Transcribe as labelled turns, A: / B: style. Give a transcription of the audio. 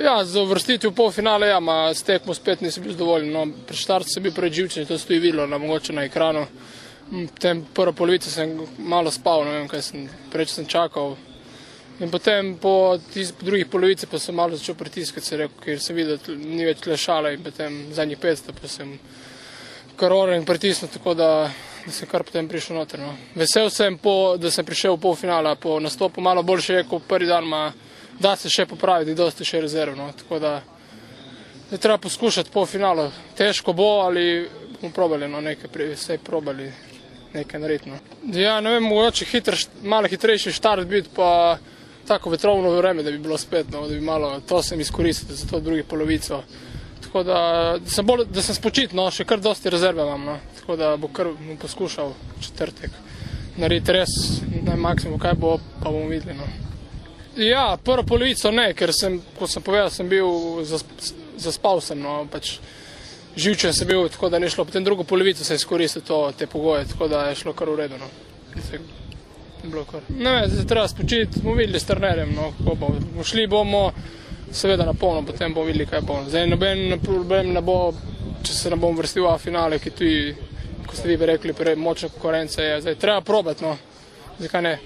A: Ja, za uvrstitev v polfinale, ja, ma s tekmo spet nisem bil zadovoljen. No, pri štartu sem bil prečivčen, to stoji videlo na mogoče na ekranu. Potem prvo polovico sem malo spal, ne vem, kaj sem, preč sem čakal. In potem po, tis, po drugih polovici pa sem malo začel pritiskati, se rekel, ker sem videl, da ni več lešala in potem zadnjih 500 pa sem kar oren pritisnil, tako da, da sem kar potem prišel noter. No. Vesel sem, po, da sem prišel v polfinale, po nastopu malo boljše je kot prvi dan, ma, da se še popraviti, dosti še rezervno. Tako da je treba poskušati po finalu. Težko bo, ali bomo probali, no, nekaj, vse probali, nekaj narediti. No. Ja, ne vem, mogoče hitr, malo hitrejši štart biti, pa tako vetrovno vreme, da bi bilo spet, no, da bi malo, to sem izkoristil za to drugi polovico. Tako da, da sem, bolj, da sem spočit, no, še kar dosti rezerve imam, no. tako da bo kar bom poskušal četrtek narediti res na maksimum, kaj bo, pa bomo videli. No. Ja, prvo polovico ne, ker sem, kot sem povedal, sem bil, zaspal sem, no, pač živčen sem bil, tako da ni šlo. Potem drugo polovico se je izkoristil to, te pogoje, tako da je šlo kar redu, no. Ne vem, zdaj treba spočiti, bomo videli s trenerjem, no, kako bomo. Šli bomo, seveda na polno, potem bomo videli, kaj bo. Zdaj noben problem ne bo, če se ne bom vrstil v finale, ki tudi, ko ste vi rekli, močna konkurenca je. Zdaj treba probati, no, zakaj ne.